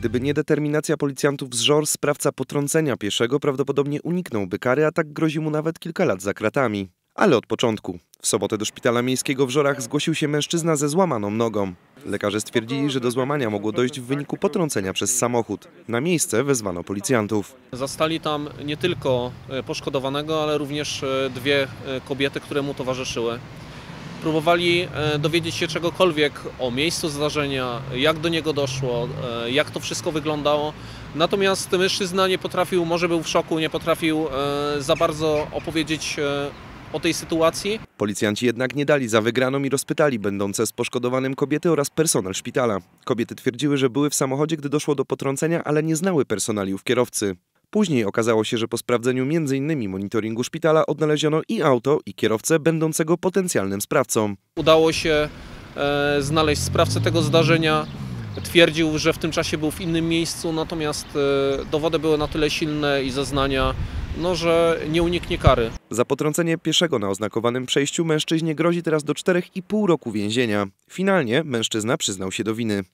Gdyby nie determinacja policjantów z żor, sprawca potrącenia pieszego prawdopodobnie uniknąłby kary, a tak grozi mu nawet kilka lat za kratami. Ale od początku. W sobotę do szpitala miejskiego w Żorach zgłosił się mężczyzna ze złamaną nogą. Lekarze stwierdzili, że do złamania mogło dojść w wyniku potrącenia przez samochód. Na miejsce wezwano policjantów. Zastali tam nie tylko e, poszkodowanego, ale również e, dwie e, kobiety, które mu towarzyszyły. Próbowali e, dowiedzieć się czegokolwiek o miejscu zdarzenia, jak do niego doszło, e, jak to wszystko wyglądało. Natomiast mężczyzna nie potrafił, może był w szoku, nie potrafił e, za bardzo opowiedzieć o tej sytuacji. Policjanci jednak nie dali za wygraną i rozpytali będące z poszkodowanym kobiety oraz personel szpitala. Kobiety twierdziły, że były w samochodzie, gdy doszło do potrącenia, ale nie znały personaliów kierowcy. Później okazało się, że po sprawdzeniu m.in. monitoringu szpitala odnaleziono i auto, i kierowcę będącego potencjalnym sprawcą. Udało się e, znaleźć sprawcę tego zdarzenia. Twierdził, że w tym czasie był w innym miejscu, natomiast e, dowody były na tyle silne i zeznania, no, że nie uniknie kary. Za potrącenie pieszego na oznakowanym przejściu mężczyźnie grozi teraz do 4,5 roku więzienia. Finalnie mężczyzna przyznał się do winy.